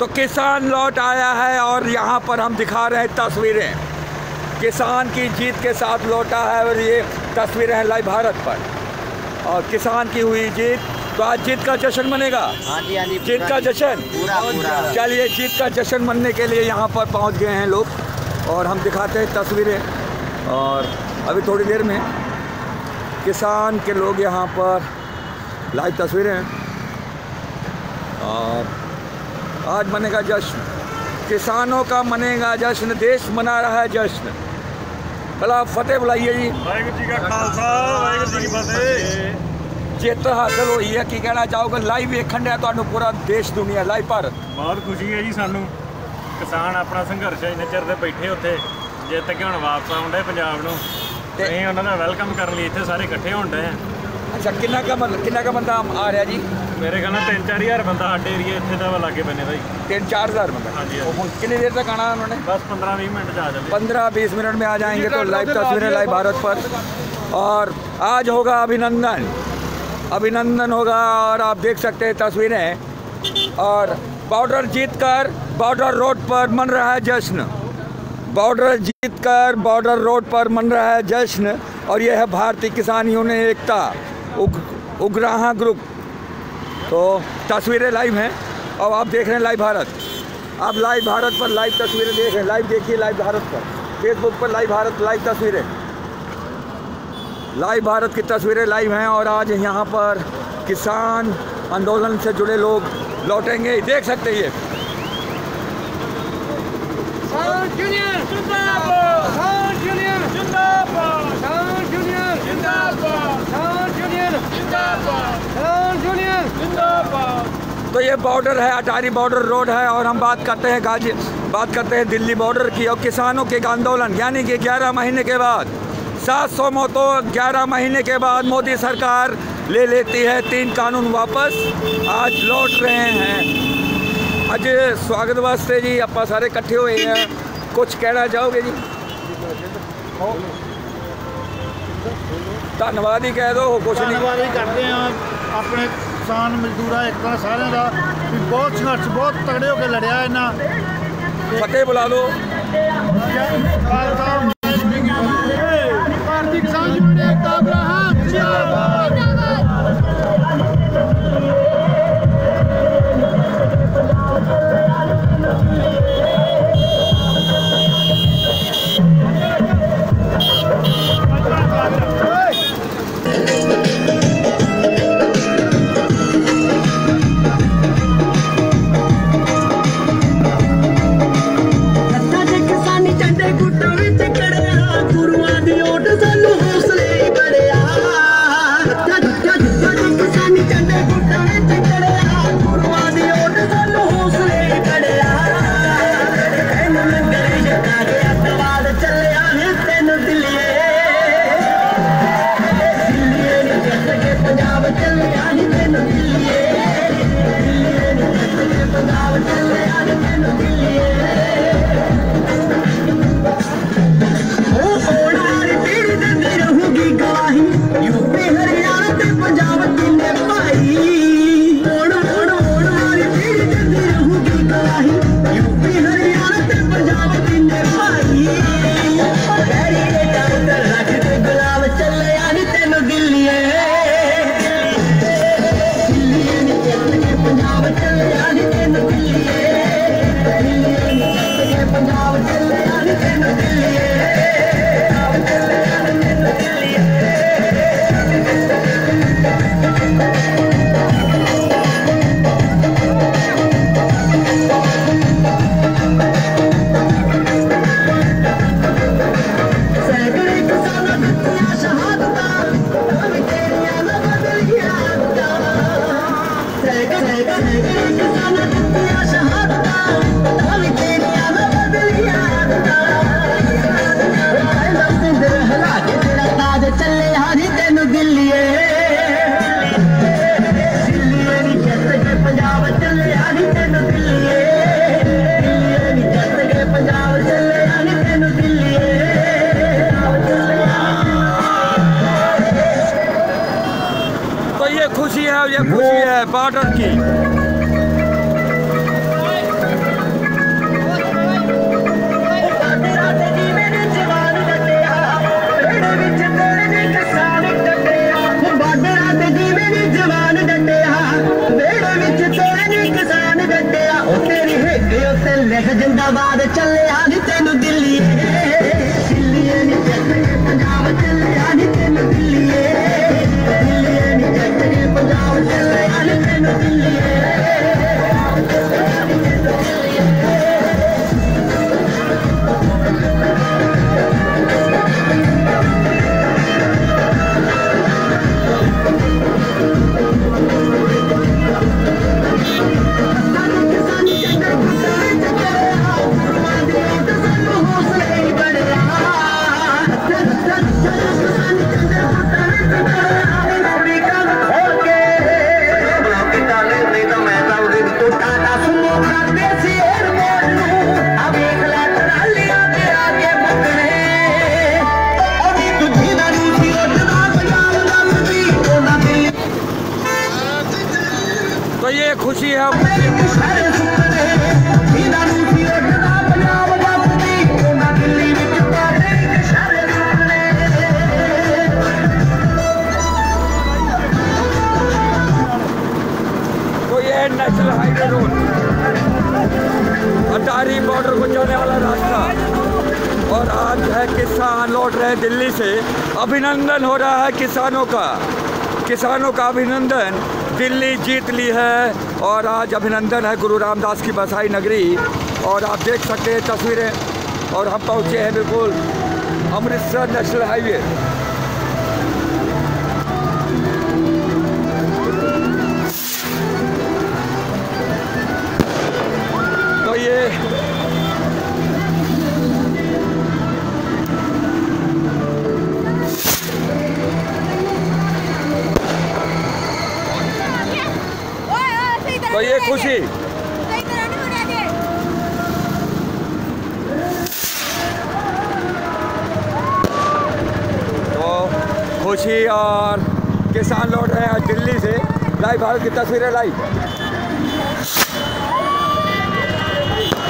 तो किसान लौट आया है और यहाँ पर हम दिखा रहे हैं तस्वीरें। किसान की जीत के साथ लौटा है और ये तस्वीरें हैं लाइव भारत पर। और किसान की हुई जीत तो आज जीत का जश्न मनेगा। हाँ जी हाँ जी जीत का जश्न। चलिए जीत का जश्न मनने के लिए यहाँ पर पहुँच गए हैं लोग। और हम दिखाते हैं तस्वीरें। और अभी थोड़ी देर में किसान के लोग यहाँ पर लाइव तस्वीरें हैं। और आज मनेगा जश्न किसानों का मनेगा जश्न देश मना रहा है जश्न भला फतेह बुलाइए जी ਵਾਹਿਗੁਰੂ ਜੀ ਕਾ ਖਾਲਸਾ ਵਾਹਿਗੁਰੂ ਜੀ ਕੀ ਫਤਿਹ ਜਿੱਤ ਹਾਸਲ ਹੋਈ ਹੈ ਕੀ ਕਹਿਣਾ ਚਾਹੋਗੇ ਲਾਈਵ ਵੇਖਣ ਡਿਆ ਤੁਹਾਨੂੰ ਪੂਰਾ ਦੇਸ਼ ਦੁਨੀਆ ਲਾਈਵ ਭਾਰਤ ਬਹੁਤ ਖੁਸ਼ੀ ਹੈ ਜੀ ਸਾਨੂੰ ਕਿਸਾਨ ਆਪਣਾ ਸੰਘਰਸ਼ ਇੰਨੇ ਚਿਰ ਦੇ ਬੈਠੇ ਉੱਥੇ ਜਿੱਤ ਕੇ ਹੁਣ ਵਾਪਸ ਆਉਂਦੇ ਪੰਜਾਬ ਨੂੰ ਤੇ- ਅਸੀਂ ਉਹਨਾਂ ਦਾ ਵੈਲਕਮ ਕਰਨ ਲਈ ਇੱਥੇ ਸਾਰੇ ਇਕੱਠੇ ਹੋਣ ਡਏ ਆ ਅੱਛਾ ਕਿੰਨਾ ਕਾ ਕਿੰਨਾ ਕਾ ਬੰਦਾ ਆ ਰਿਹਾ ਜੀ ਮੇਰੇ ਖਿਆਲ ਨਾਲ 3-4000 ਬੰਦਾ ਸਾਡੇ ਏਰੀਆ ਇੱਥੇ ਦਾ ਵਾ ਲਾਗੇ ਬੰਨੇ ਦਾ ਜੀ तीन चार हजार मतलब हाँ जी, हाँ और जी। ਹੁਣ कितनी देर तक आना है उन्होंने ਬਸ 15-20 ਮਿੰਟ ਚ ਆ ਜਾਂਦੇ पंद्रह बीस मिनट में आ जाएंगे तो लाइव तस्वीरें लाइव भारत पर और आज होगा अभिनंदन अभिनंदन होगा और आप देख सकते हैं तस्वीरें और बॉर्डर जीत कर बॉर्डर रोड पर मन रहा है जश्न बॉर्डर जीत कर बॉर्डर रोड पर मन रहा है जश्न और यह है भारतीय किसान यूनियन एकता उग, उग्राहा ग्रुप। तो तस्वीरें लाइव हैं, और आप देख रहे हैं लाइव भारत। आप लाइव भारत पर लाइव तस्वीरें देख रहे हैं। लाइव देखिए लाइव भारत पर। फेसबुक पर लाइव भारत, लाइव तस्वीरें। लाइव भारत की तस्वीरें लाइव हैं, और आज यहाँ पर किसान आंदोलन से जुड़े लोग लौटेंगे। देख सकते हैं तो ये बॉर्डर है अटारी बॉर्डर रोड है और हम बात करते हैं गाजी बात करते हैं दिल्ली बॉर्डर की और किसानों के एक आंदोलन यानी कि 11 महीने के बाद 700 मौतों 11 महीने के बाद मोदी सरकार ले लेती है तीन कानून वापस आज लौट रहे हैं ਅੱਜ ਸਵਾਗਤ ਵਾਸਤੇ ਜੀ ਆਪਾਂ ਸਾਰੇ ਇਕੱਠੇ ਹੋਏ ਆ ਕੁਝ ਕਹਿਣਾ ਚਾਹੋਗੇ ਜੀ ਧੰਨਵਾਦ ਹੀ ਕਹਿ ਦੋ ਕੁਝ ਨਹੀਂ ਧੰਨਵਾਦ ਹੀ ਕਰਦੇ ਆ ਆਪਣੇ ਕਿਸਾਨ ਮਜ਼ਦੂਰਾਂ ਇੱਕ ਤਾਂ ਸਾਰਿਆਂ ਦਾ ਵੀ ਬਹੁਤ ਸੰਘਰਸ਼ ਬਹੁਤ ਤਗੜੇ ਹੋ ਕੇ ਲੜਿਆ ਇਹਨਾਂ ਫਤਿਹ ਬੁਲਾ ਲਓ Yeah. अभिनंदन हो रहा है किसानों का। किसानों का अभिनंदन। दिल्ली जीत ली है और आज अभिनंदन है गुरु रामदास की बसाई नगरी। और आप देख सकते हैं तस्वीरें। और हम पहुँचे हैं बिल्कुल अमृतसर नेशनल हाईवे। खुशी और किसान लौट रहे हैं दिल्ली से। लाइव भारत की तस्वीरें लाइव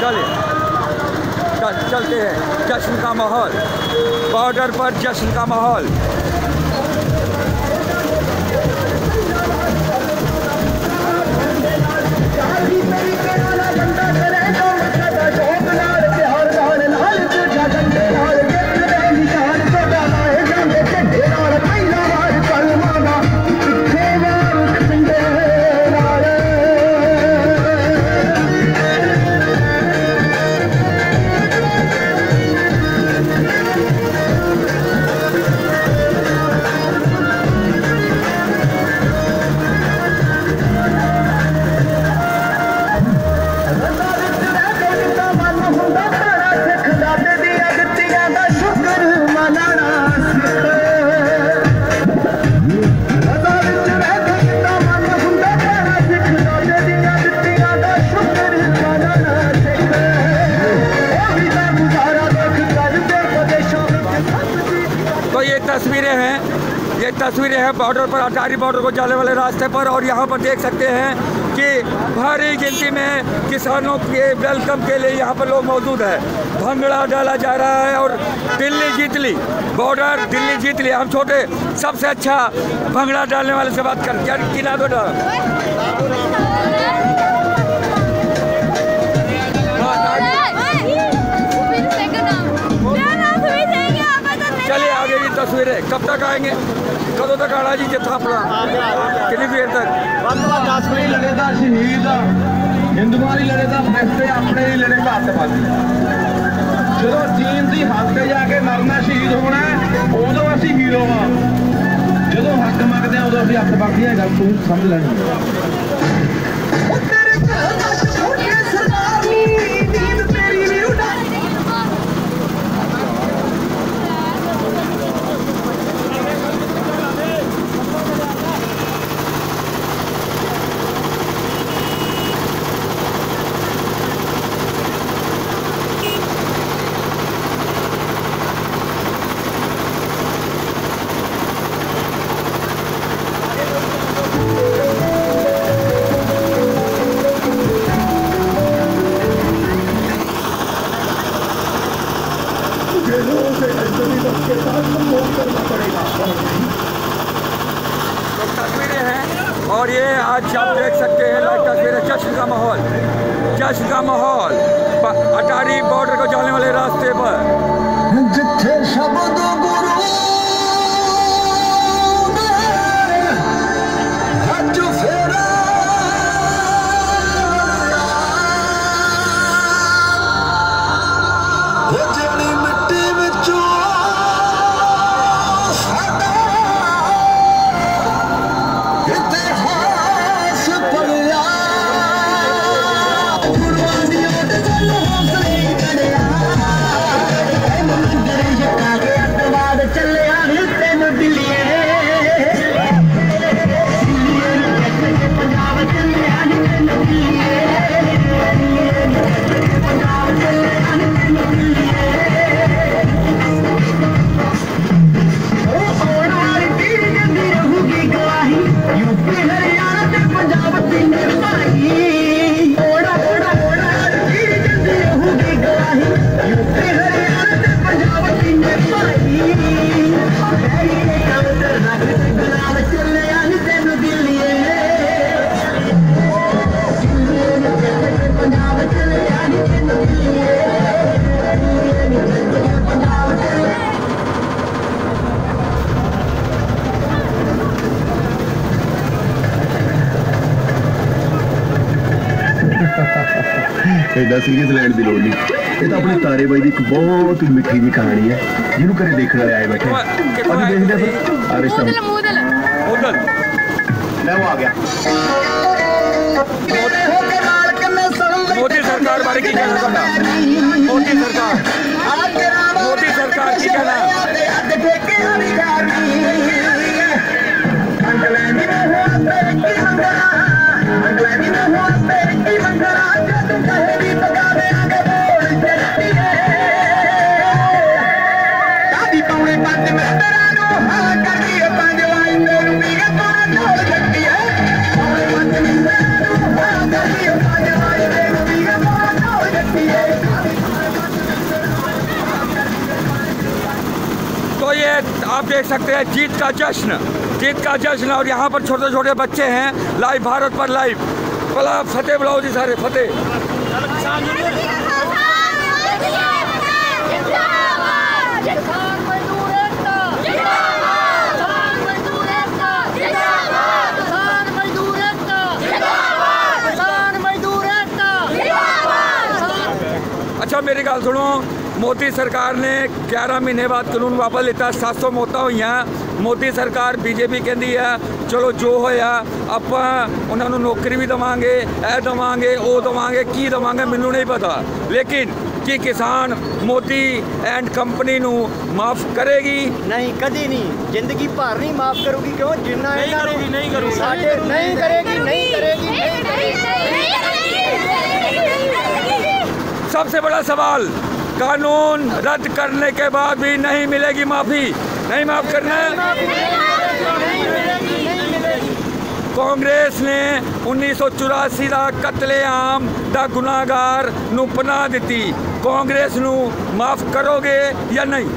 चलिए। चल, चलते हैं। जश्न का माहौल। बॉर्डर पर जश्न का माहौल। अटारी बॉर्डर को जाने वाले रास्ते पर और यहाँ पर देख सकते हैं कि भारी गिनती में किसानों के वेलकम के लिए यहाँ पर लोग मौजूद है। भंगड़ा डाला जा रहा है और दिल्ली जीत ली। बॉर्डर दिल्ली जीत ली। हम छोटे सबसे अच्छा भंगड़ा डालने वाले से बात कर। क्या किला डाला? ਸਵੇਰੇ ਕਦ ਤੱਕ ਆਏਗੇ? ਕਦੋਂ ਤੱਕ ਆਣਾ ਜੀ ਜੱਥਾ ਆਪਣਾ? ਕਿੰਨੀ ਦੇਰ ਤੱਕ? ਵੱਧਵਾ 10 ਵਜੇ ਲੜੇਗਾ ਸ਼ਹੀਦ ਹਿੰਦੂਆਂ ਦੀ ਲੜੇਗਾ ਫੈਸਲੇ ਆਪਣੇ ਦੀ ਲੜੇਗਾ ਆਤਮਾਦੀ ਜਦੋਂ ਚੀਨ ਦੀ ਹੱਥ ਤੇ ਜਾ ਕੇ ਮਰਨਾ ਸ਼ਹੀਦ ਹੋਣਾ ਉਦੋਂ ਅਸੀਂ ਹੀਰੋ ਹਾਂ। ਜਦੋਂ ਹੱਕ ਮੰਗਦੇ ਆ ਉਦੋਂ ਅਸੀਂ ਹੱਥ ਮੰਗਦੇ ਆ ਗੱਲ ਤੂੰ ਸਮਝ ਲੈਣੀ। जेलों से के साथ करना पड़ेगा तो तस्वीरें हैं, और ये आज आप देख सकते हैं, लाइव तस्वीरें, जश्न का माहौल, जश्न का माहौल। अटारी बॉर्डर को जाने वाले रास्ते पर। जिथे शब्दों ਸੀਰੀਅਸ ਲੈਣ ਦੀ ਲੋੜ ਨਹੀਂ। ਇਹ ਤਾਂ ਆਪਣੀ ਤਾਰੇਬਾਈ ਦੀ ਇੱਕ ਬਹੁਤ ਹੀ ਮਿੱਠੀ ਜੀ ਕਹਾਣੀ ਹੈ। ਜਿਹਨੂੰ ਘਰੇ ਦੇਖਣ ਵਾਲੇ ਆਏ ਬੈਠੇ ਅੱਜ ਦੇਖਦੇ ਆ ਆ ਰਿਸ਼ਤਾ ਉਧਰ ਉਹ ਆ ਗਿਆ। ਮੋਦੀ ਸਰਕਾਰ ਬਾਰੇ ਕੀ ਕਹਿਣਾ ਮੋਦੀ ਸਰਕਾਰ। देख सकते हैं जीत का जश्न जीत का जश्न। और यहाँ पर छोटे छोटे बच्चे हैं लाइव भारत पर लाइव भला फतेह बुलाओ जी सारे फतेह। अच्छा मेरी एकता जिंदाबाद किसान मजदूर एकता जिंदाबाद किसान मजदूर एकता जिंदाबाद किसान मजदूर एकता जिंदाबाद ਅੱਛਾ ਮੇਰੀ ਗੱਲ ਸੁਣੋ ਮੋਦੀ ਸਰਕਾਰ ਨੇ 11 ਮਹੀਨੇ ਬਾਅਦ ਕਾਨੂੰਨ ਵਾਪਸ ਲਿੱਤਾ 700 ਮੌਤਾਂ ਹੋਈਆਂ ਮੋਦੀ ਸਰਕਾਰ ਬੀਜੇਪੀ ਕਹਿੰਦੀ ਆ ਚਲੋ ਜੋ ਹੋਇਆ ਆਪਾਂ ਉਹਨਾਂ ਨੂੰ ਨੌਕਰੀ ਵੀ ਦਵਾਂਗੇ ਇਹ ਦਵਾਂਗੇ ਉਹ ਦਵਾਂਗੇ ਕੀ ਦਵਾਂਗੇ ਮੈਨੂੰ ਨਹੀਂ ਪਤਾ ਲੇਕਿਨ ਕੀ ਕਿਸਾਨ ਮੋਦੀ ਐਂਡ ਕੰਪਨੀ ਨੂੰ ਮਾਫ ਕਰੇਗੀ ਨਹੀਂ ਕਦੀ ਨਹੀਂ ਜ਼ਿੰਦਗੀ ਭਰ ਨਹੀਂ ਮਾਫ ਕਰੂਗੀ ਕਿਉਂ ਜਿੰਨਾ ਇਹਨਾਂ ਨੇ ਨਹੀਂ ਕਰੂਗੀ ਸਾਡੇ ਨਹੀਂ ਕਰੇਗੀ ਨਹੀਂ ਕਰੇਗੀ ਨਹੀਂ ਕਰੇਗੀ सबसे बड़ा सवाल कानून रद्द करने के बाद भी नहीं मिलेगी माफी नहीं माफ करना ਕਾਂਗਰਸ ਨੇ 1984 ਦਾ ਕਤਲੇਆਮ ਦਾ ਗੁਨਾਹਗਾਰ ਨੂੰ ਪਨਾਹ ਦਿੱਤੀ ਕਾਂਗਰਸ ਨੂੰ ਮਾਫ ਕਰੋਗੇ ਜਾਂ ਨਹੀਂ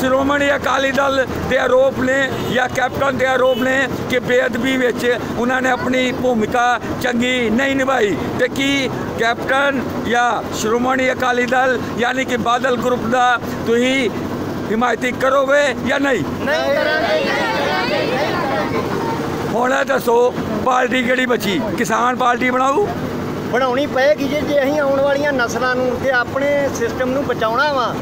ਸ਼੍ਰੋਮਣੀ ਅਕਾਲੀ ਦਲ ਦੇ ਆਰੋਪ ਨੇ ਜਾਂ ਕੈਪਟਨ ਦੇ ਆਰੋਪ ਨੇ ਕਿ ਬੇਅਦਬੀ ਵਿੱਚ ਉਹਨਾਂ ਨੇ ਆਪਣੀ ਭੂਮਿਕਾ ਚੰਗੀ ਨਹੀਂ ਨਿਭਾਈ। ਤੇ ਕੀ ਕੈਪਟਨ ਜਾਂ ਸ਼੍ਰੋਮਣੀ ਅਕਾਲੀ ਦਲ ਯਾਨੀ ਕਿ ਬਾਦਲ ਗਰੁੱਪ ਦਾ ਤੁਸੀਂ ਹਿਮਾਇਤੀ ਕਰੋਗੇ ਜਾਂ ਨਹੀਂ? ਹੁਣ ਦੱਸੋ ਪਾਰਟੀ ਕਿਹੜੀ ਬਚੀ? ਕਿਸਾਨ ਪਾਰਟੀ ਬਣਾਊ? ਬਣਾਉਣੀ ਪਏਗੀ ਜੇ ਜੇ ਅਸੀਂ ਆਉਣ ਵਾਲੀਆਂ ਨਸਲਾਂ ਨੂੰ ਤੇ ਆਪਣੇ ਸਿਸਟਮ ਨੂੰ ਬਚਾਉਣਾ ਵਾ।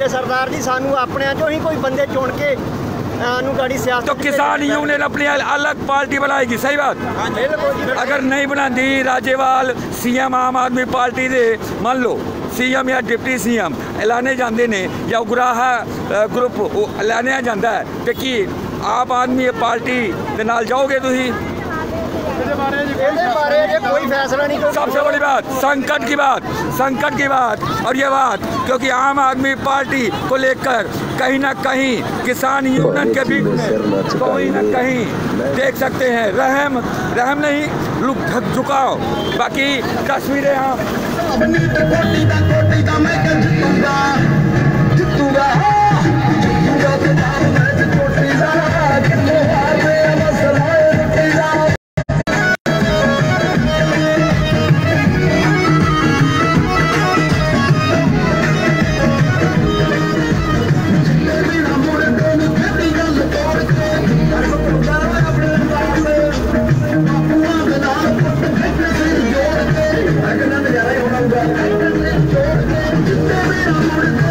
ਤੇ ਸਰਦਾਰ ਜੀ ਸਾਨੂੰ ਆਪਣਿਆਂ ਚੋਂ ਹੀ ਕੋਈ ਬੰਦੇ ਚੁਣ ਕੇ ਅਹ, ਨੂੰ ਗਾੜੀ ਸਿਆਸਤ तो ਚ किसान ਭੇਜਣਾ यूनियन अपनी अल- अलग पार्टी बनाएगी सही बात ਬਿਲਕੁਲ ਜੀ अगर नहीं बनाती राजेवाल सीएम आम आदमी पार्टी दे मान लो ਸੀਐਮ ਜਾਂ ਡਿਪਟੀ ਸੀਐਮ ਐਲਾਨੇ ਜਾਂਦੇ ਨੇ ਜਾਂ ਉਗਰਾਹਾ ਅ, ਗਰੁੱਪ ਉਹ ਐਲਾਨਿਆ ਜਾਂਦਾ ਹੈ ਤੇ ਕੀ ਆਪ ਆਦਮੀ ਪਾਰਟੀ ਦੇ ਨਾਲ ਜਾਓਗੇ ਤੁਸੀਂ सबसे बड़ी बात संकट की बात संकट की बात और ये बात क्योंकि आम आदमी पार्टी को लेकर कहीं ना कहीं किसान यूनियन के बीच में कहीं ना कहीं देख सकते हैं। रहम रहम नहीं झुकाओ। बाकी तस्वीरें आप Thank you.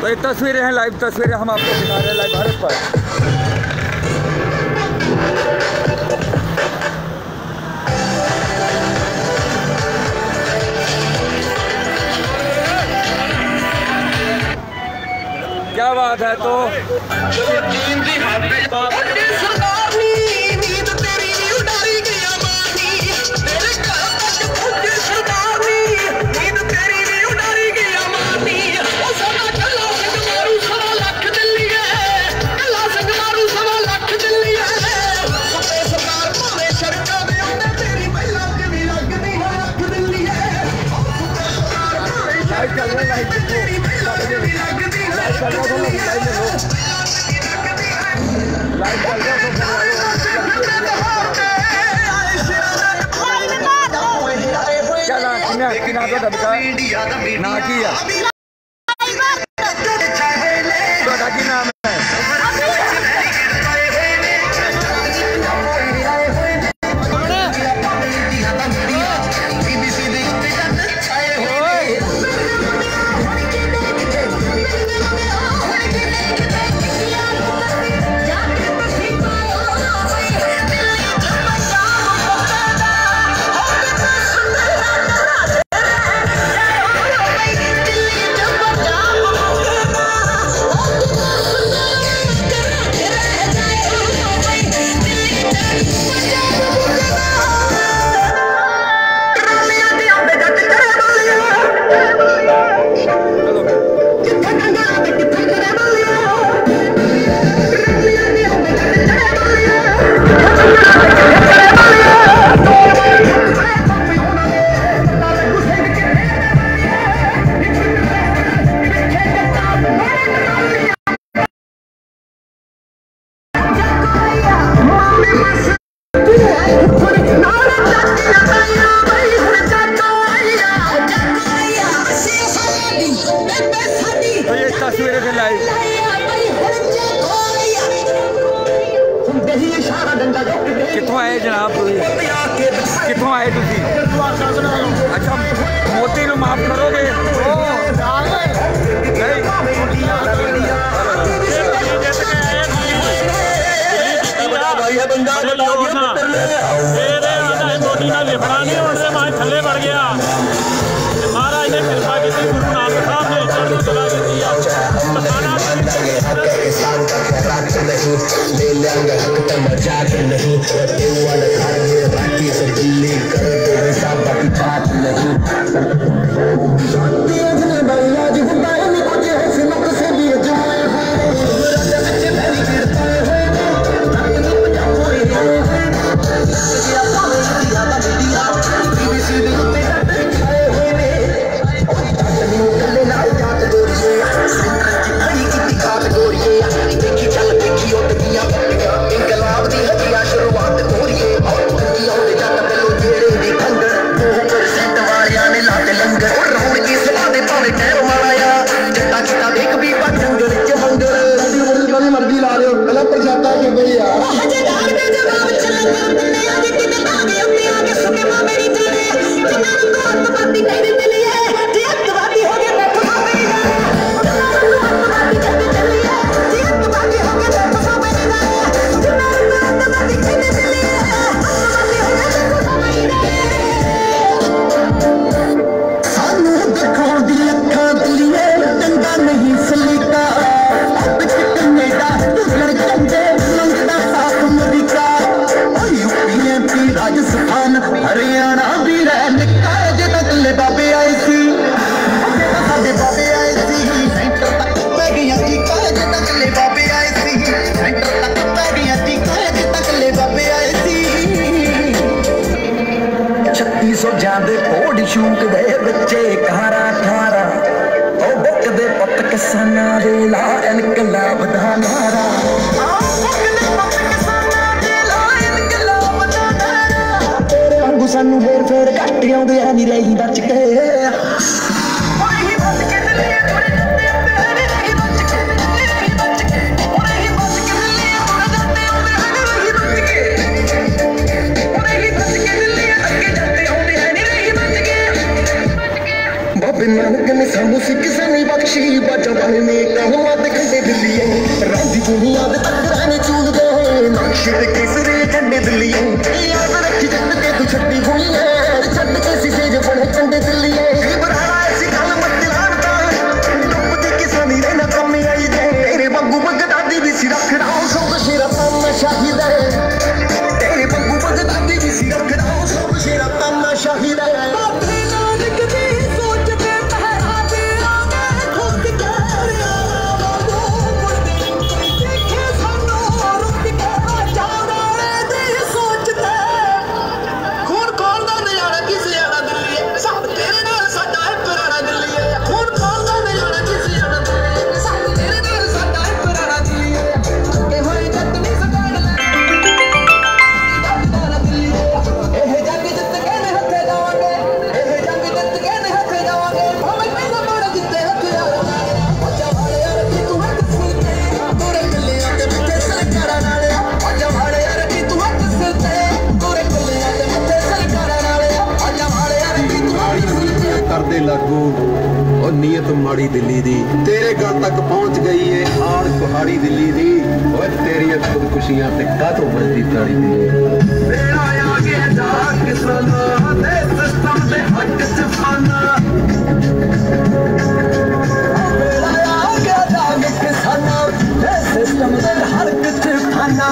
तो ये तस्वीरें हैं लाइव तस्वीरें हम आपको दिखा रहे हैं लाइव भारत पर। क्या बात है तो? हूँ आई टू सी अच्छा मोती रूम माफ़ करोगे? नहीं। थले बढ़ गया। पाकिस्तान का खैरात नहीं। लेलेंगे हक तो मज़ाक नहीं। देवन खाएँगे बाकी से दिल्ली कर दो ऐसा बात नहीं। почему ਉਹ ਨੀਅਤ ਮਾੜੀ ਦਿੱਲੀ ਦੀ ਤੇਰੇ ਗਲ ਤੱਕ ਪਹੁੰਚ ਗਈ ਏ ਆੜ ਕੁਹਾੜੀ ਦਿੱਲੀ ਦੀ ਓਏ ਤੇਰੀਆਂ ਖੁਦਕੁਸ਼ੀਆਂ ਤੇ ਕਾਹਤੋਂ ਵੱਜਦੀ ਤਾੜੀ ਦੀ ਵੇਲਾ ਆ ਗਿਆ ਜਾ ਕਿਸਾਨਾਂ ਦੇ ਸਿਸਟਮ ਦੇ ਹੱਕ ਚ ਫਾਨਾ ਵੇਲਾ ਆ ਗਿਆ ਜਾਗ ਕਿਸਾਨਾਂ ਦੇ ਸਿਸਟਮ ਦੇ ਹਰ ਕਿਤੇ ਖਾਨਾ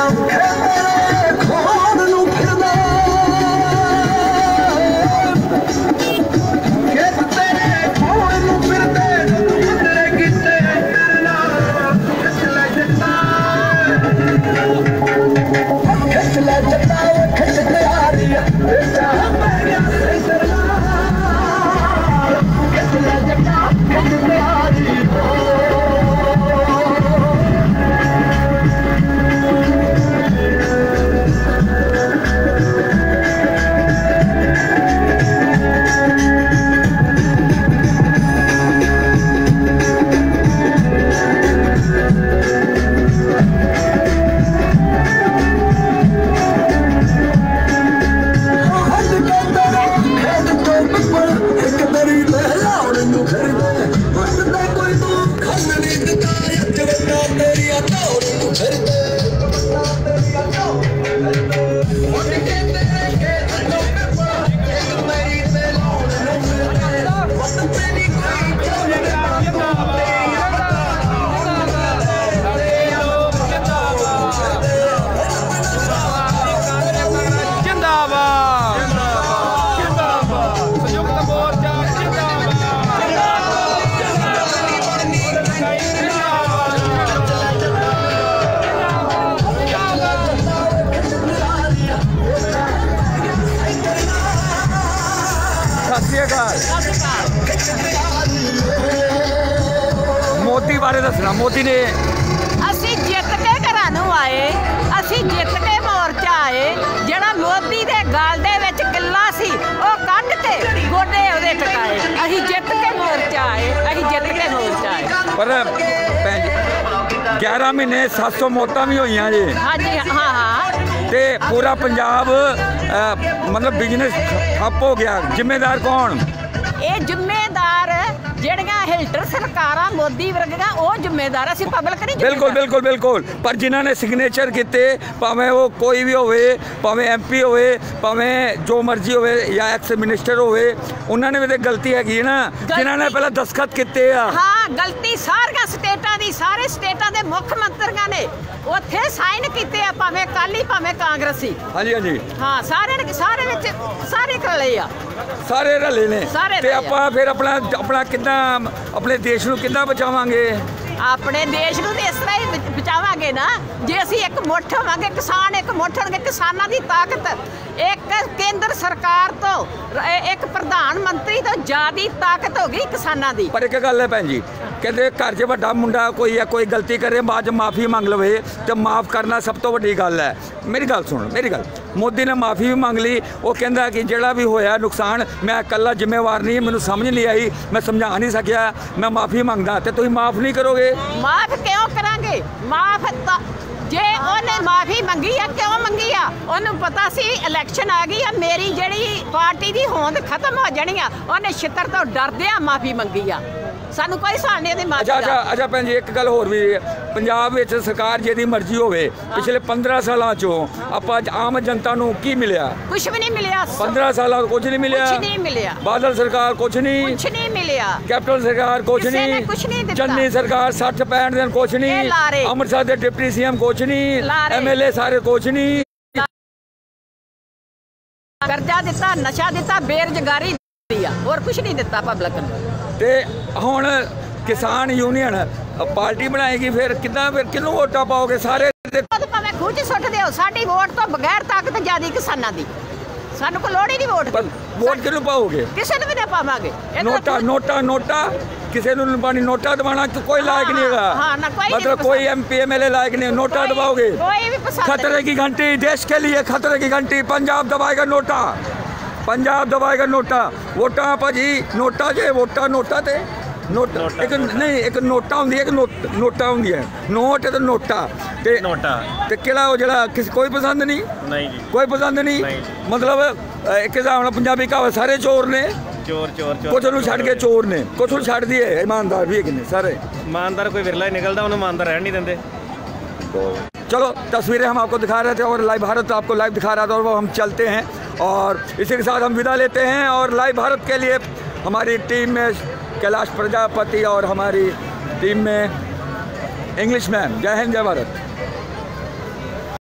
ਮੋਦੀ ਬਾਰੇ ਦੱਸਣਾ। ਮੋਦੀ ਨੇ ਅਸੀਂ ਜਿੱਤ ਕੇ ਘਰਾਂ ਨੂੰ ਆਏ ਅਸੀਂ ਜਿੱਤ ਕੇ ਮੋਰਚਾ ਆਏ ਜਿਹੜਾ ਮੋਦੀ ਦੇ ਗਲ ਦੇ ਵਿੱਚ ਕਿੱਲਾ ਸੀ ਉਹ ਕੱਢ ਕੇ ਗੋਡੇ ਉਹਦੇ ਟਿਕਾਏ। ਅਸੀਂ ਜਿੱਤ ਕੇ ਮੋਰਚਾ ਆਏ ਅਸੀਂ ਜਿੱਤ ਕੇ ਮੋਰਚਾ ਆਏ। ਪਰ ਭੈਣ ਜੀ, 11 ਮਹੀਨੇ 700 ਮੌਤਾਂ ਵੀ ਹੋਈਆਂ ਜੀ। ਹਾਂਜੀ ਹਾਂ ਹਾਂ। ਤੇ ਪੂਰਾ ਪੰਜਾਬ ਮਤਲਬ ਬਿਜ਼ਨਸ ਠੱਪ ਹੋ ਗਿਆ। ਜ਼ਿੰਮੇਦਾਰ ਕੌਣ? ਹਿਲਟਰ ਸਰਕਾਰਾਂ ਮੋਦੀ ਵਰਗੀਆਂ ਉਹ ਜ਼ਿੰਮੇਦਾਰ ਅਸੀਂ ਪਬਲਿਕ ਨਹੀਂ ਬਿਲਕੁਲ ਬਿਲਕੁਲ ਬਿਲਕੁਲ ਪਰ ਜਿਨ੍ਹਾਂ ਨੇ ਸਿਗਨੇਚਰ ਕੀਤੇ ਭਾਵੇਂ ਉਹ ਕੋਈ ਵੀ ਹੋਵੇ ਭਾਵੇਂ ਐਮਪੀ ਹੋਵੇ ਭਾਵੇਂ ਜੋ ਮਰਜ਼ੀ ਹੋਵੇ ਜਾਂ ਐਕਸ ਮਿਨਿਸਟਰ ਹੋਵੇ ਉਹਨਾਂ ਨੇ ਵੀ ਤੇ ਗਲਤੀ ਹੈਗੀ ਹੈ ਨਾ ਜਿਨ੍ਹਾਂ ਨੇ ਪਹਿਲਾਂ ਦਸਖਤ ਕੀਤੇ ਆ ਹਾਂ ਗਲਤੀ ਸਾਰੀਆਂ ਸਟੇਟਾਂ ਦੀ ਸਾਰੇ ਸਟੇਟਾਂ ਦੇ ਮੁੱਖ ਮੰਤਰੀਆਂ ਨੇ ਉੱਥੇ ਸਾਈਨ ਕੀਤੇ ਆ ਭਾਵੇਂ ਕਾਲੀ ਭਾਵੇਂ ਕਾਂਗਰਸੀ ਹਾਂਜੀ ਹਾਂਜੀ ਹਾਂ ਸਾਰੇ ਨੇ ਸਾਰੇ ਵਿੱਚ ਸਾਰੇ ਰਲੇ ਆ ਸਾਰੇ ਰਲੇ ਨੇ ਸਾਰੇ ਤੇ ਰਲੇ ਆ। ਆਪਾਂ ਫਿਰ ਆਪਣਾ ਆਪਣਾ ਕਿੱਦਾਂ ਆਪਣੇ ਦੇਸ਼ ਨੂੰ ਕਿੱਦਾਂ ਬਚਾਵਾਂਗੇ? ਆਪਣੇ ਦੇਸ਼ ਨੂੰ ਤੇ ਇਸ ਤਰ੍ਹਾਂ ਹੀ ਬਚਾਵਾਂਗੇ ਨਾ। ਜੇ ਅਸੀਂ ਇੱਕ ਮੁੱਠ ਹੋਵਾਂਗੇ, ਕਿਸਾਨ ਇੱਕ ਮੁੱਠ ਹੋਣਗੇ, ਕਿਸਾਨਾਂ ਦੀ ਤਾਕਤ ਇੱਕ ਕੇਂਦਰ ਸਰਕਾਰ ਤੋਂ ਇੱਕ ਪ੍ਰਧਾਨ ਮੰਤਰੀ ਤੋਂ ਜ਼ਿਆਦੀ ਤਾਕਤ ਹੋ ਗਈ ਕਿਸਾਨਾਂ ਦੀ। ਪਰ ਇੱਕ ਗੱਲ ਹੈ ਭੈਣ ਜੀ ਕਹਿੰਦੇ ਘਰ 'ਚ ਵੱਡਾ ਮੁੰਡਾ ਕੋਈ ਹੈ ਕੋਈ ਗਲਤੀ ਕਰੇ ਬਾਅਦ 'ਚ ਮਾਫੀ ਮੰਗ ਲਵੇ ਤੇ ਮਾਫ ਕਰਨਾ ਸਭ ਤੋਂ ਵੱਡੀ ਗੱਲ ਹੈ। ਮੇਰੀ ਗੱਲ ਸੁਣ ਮੇਰੀ ਗੱਲ। ਮੋਦੀ ਨੇ ਮਾਫੀ ਵੀ ਮੰਗ ਲਈ ਉਹ ਕਹਿੰਦਾ ਕਿ ਜਿਹੜਾ ਵੀ ਹੋਇਆ ਨੁਕਸਾਨ ਮੈਂ ਇਕੱਲਾ ਜ਼ਿੰਮੇਵਾਰ ਨਹੀਂ ਮੈਨੂੰ ਸਮਝ ਨਹੀਂ ਆਈ ਮੈਂ ਸਮਝਾ ਨਹੀਂ ਸਕਿਆ ਮੈਂ ਮਾਫੀ ਮੰਗਦਾ ਤੇ ਤੁਸੀਂ ਮਾਫ ਨਹੀਂ ਕਰੋਗੇ? ਮਾਫ ਕਿਉਂ ਕਰਾਂਗੇ? ਮਾਫ ਤਾਂ ਜੇ ਉਹਨੇ ਮਾਫੀ ਮੰਗੀ ਆ, ਕਿਉਂ ਮੰਗੀ ਆ? ਉਹਨੂੰ ਪਤਾ ਸੀ ਇਲੈਕਸ਼ਨ ਆ ਗਈ ਆ, ਮੇਰੀ ਜਿਹੜੀ ਪਾਰਟੀ ਦੀ ਹੋਂਦ ਖਤਮ ਹੋ ਜਾਣੀ ਆ, ਉਹਨੇ ਛਿੱਤਰ ਤੋਂ ਡਰਦਿਆਂ ਮਾਫੀ ਮੰਗੀ ਆ। ਸਾਨੂੰ ਕੋਈ ਨਹੀਂ ਇਹਦੀ ਮਾਫੀ ਅੱਛਾ ਦਾ ਅੱਛਾ ਅੱਛਾ ਭੈਣ ਜੀ ਇੱਕ ਗੱਲ ਹੋਰ ਵੀ। ਪੰਜਾਬ ਵਿੱਚ ਸਰਕਾਰ ਜਿਹਦੀ ਮਰਜ਼ੀ ਹੋਵੇ ਪਿਛਲੇ 15 ਸਾਲਾਂ ਚੋਂ ਆਪਾਂ ਆਮ ਜਨਤਾ ਨੂੰ ਕੀ ਮਿਲਿਆ? ਕੁਝ ਵੀ ਨਹੀਂ ਮਿਲਿਆ। 15 ਸਾਲਾਂ ਤੋਂ ਕੁਝ ਨਹੀਂ ਮਿਲਿਆ। ਕੁਝ ਨਹੀਂ ਮਿਲਿਆ। ਬਾਦਲ ਸਰਕਾਰ ਕੁਝ ਨਹੀਂ। ਕੁਝ ਨਹੀਂ ਮਿਲਿਆ। ਕੈਪਟਨ ਸਰਕਾਰ ਕੁਝ ਨਹੀਂ। ਕੁਛ ਨਹੀਂ ਦਿੱਤਾ। ਚੰਨੀ ਸਰਕਾਰ 60 65 ਦਿਨ ਕੁਝ ਨਹੀਂ। ਅੰਮ੍ਰਿਤਸਰ ਦੇ ਡਿਪਟੀ ਸੀਐਮ ਕੁਝ ਨਹੀਂ। ਐਮਐਲਏ ਸਾਰੇ ਕੁਝ ਨਹੀਂ। ਕਰਜ਼ਾ ਦਿੱਤਾ ਨਸ਼ਾ ਦਿੱਤਾ ਬੇਰੁਜ਼ਗਾਰੀ ਦਿੱਤੀ ਆ। ਹੋਰ ਕੁਝ ਨਹੀਂ ਦਿੱਤਾ ਪਬਲਿਕ ਨੂੰ। ਤੇ ਹੁਣ ਕਿਸਾਨ ਯੂਨੀਅਨ ਪਾਰਟੀ ਬਣਾਏਗੀ ਫਿਰ ਕਿੱਦਾਂ ਫਿਰ ਕਿਹਨੂੰ ਵੋਟਾਂ ਪਾਓਗੇ ਸਾਰੇ ਭਾਵੇਂ ਖੂਚ ਸੁੱਟ ਦਿਓ ਸਾਡੀ ਵੋਟ ਤੋਂ ਬਗੈਰ ਤਾਕਤ ਜਿਆਦੀ ਕਿਸਾਨਾਂ ਦੀ। ਸਾਨੂੰ ਕੋ ਲੋੜ ਹੀ ਨਹੀਂ ਵੋਟ ਵੋਟ ਕਿਹਨੂੰ ਪਾਓਗੇ? ਕਿਸੇ ਨੂੰ ਵੀ ਨਾ ਪਾਵਾਂਗੇ। ਨੋਟਾ ਨੋਟਾ ਨੋਟਾ ਕਿਸੇ ਨੂੰ ਪਾਣੀ ਨੋਟਾ ਦਵਾਣਾ ਕੋਈ ਲਾਇਕ ਨਹੀਂ ਹੈਗਾ। ਹਾਂ ਨਾ ਕੋਈ ਮਤਲਬ ਕੋਈ ਐਮਪੀ ਐਮਐਲਏ ਲਾਇਕ ਨਹੀਂ ਨੋਟਾ ਦਵਾਓਗੇ? ਕੋਈ ਵੀ ਪਸੰਦ ਖਤਰੇ ਦੀ ਘੰਟੀ ਦੇਸ਼ ਕੇ ਲਈ ਖਤਰੇ ਦੀ ਘੰਟੀ ਪੰਜਾਬ ਦਵਾਏਗਾ ਨੋਟਾ। पंजाब दबाएगा नोटा पंजाब दबाएगा नोटा वोटा भाजी नोटा जे वोटा नोटा ते ਨੋਟ ਇੱਕ ਨਹੀਂ ਇੱਕ ਨੋਟਾ ਹੁੰਦੀ ਹੈ ਇੱਕ ਨੋਟ ਨੋਟਾ ਹੁੰਦੀ ਹੈ ਨੋਟ ਤੇ ਨੋਟਾ ਤੇ ਨੋਟਾ ਤੇ ਕਿਹੜਾ ਉਹ ਜਿਹੜਾ ਕਿਸ ਕੋਈ ਪਸੰਦ ਨਹੀਂ ਨਹੀਂ ਜੀ ਕੋਈ ਪਸੰਦ ਨਹੀਂ ਨਹੀਂ। ਮਤਲਬ ਅ, ਇੱਕ ਹਿਸਾਬ ਨਾਲ ਪੰਜਾਬੀ ਕਹਾਵਤ ਸਾਰੇ ਚੋਰ ਨੇ ਚੋਰ ਚੋਰ ਚੋਰ ਕੁਝ ਨੂੰ ਛੱਡ ਕੇ ਚੋਰ ਨੇ ਕੁਝ ਨੂੰ ਛੱਡ ਦੀਏ ਇਮਾਨਦਾਰ ਵੀ ਹੈਗੇ ਨੇ ਸਾਰੇ ਇਮਾਨਦਾਰ ਕੋਈ ਵਿਰਲਾ ਹੀ ਨਿਕਲਦਾ ਉਹਨੂੰ ਇਮਾਨਦਾਰ ਰਹਿਣ ਨਹੀਂ ਦਿੰਦੇ चलो तस्वीरें हम आपको दिखा रहे थे और लाइव भारत आपको लाइव दिखा रहा था और वो हम चलते हैं और इसी के साथ हम विदा लेते हैं और लाइव भारत के लिए हमारी टीम में कैलाश प्रजापति और हमारी टीम में इंग्लिश मैन जय हिंद, जय भारत।